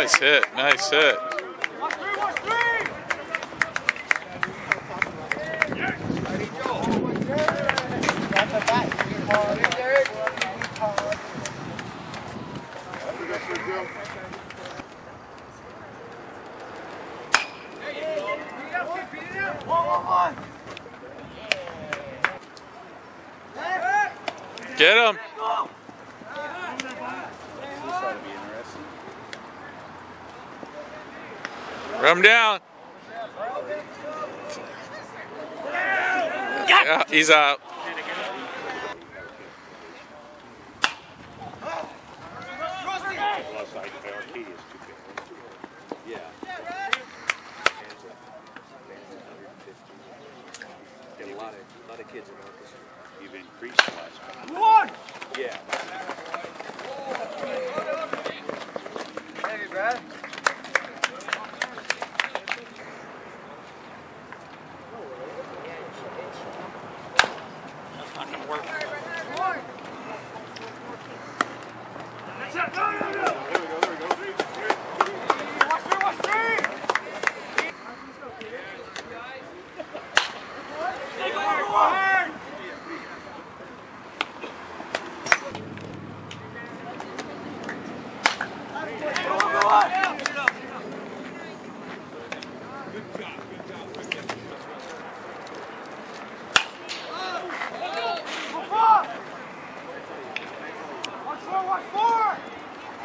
Nice hit. Nice hit. Get him. Run him down. Yeah, he's out. Get a lot of, a lot of kids about this. You've increased the last couple. Yeah. Hey, Brad. Nice hit.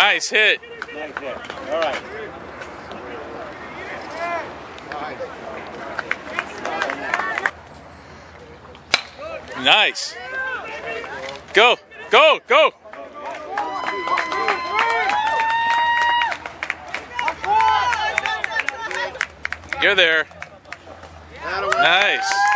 Nice hit. Nice hit. All right. Nice. Go, go, go. You're there. Nice.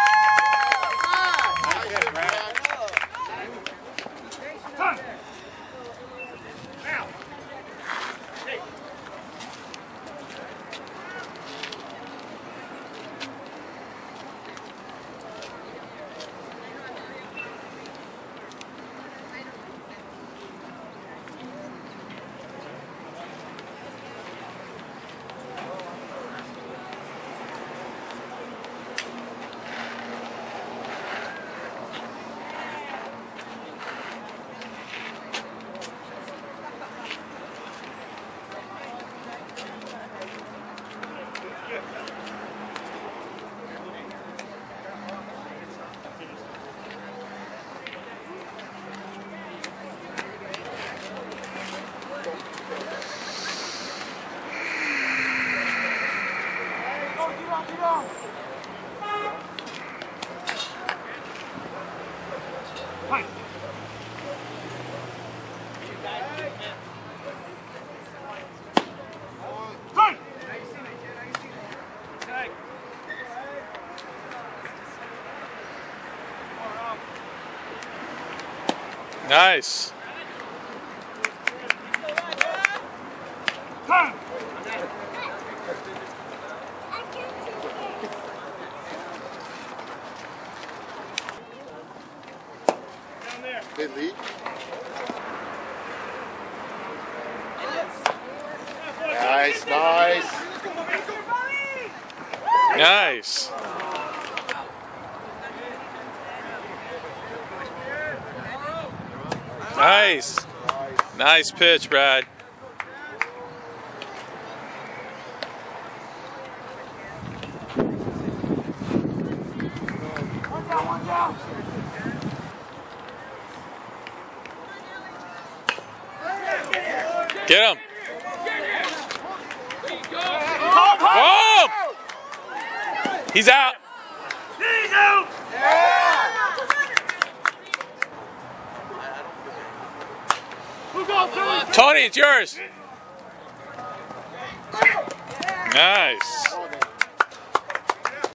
Nice. They lead. Nice, nice. Nice. Nice. Nice pitch, Brad. Get him. Whoa! He's out. Tony, it's yours. Nice.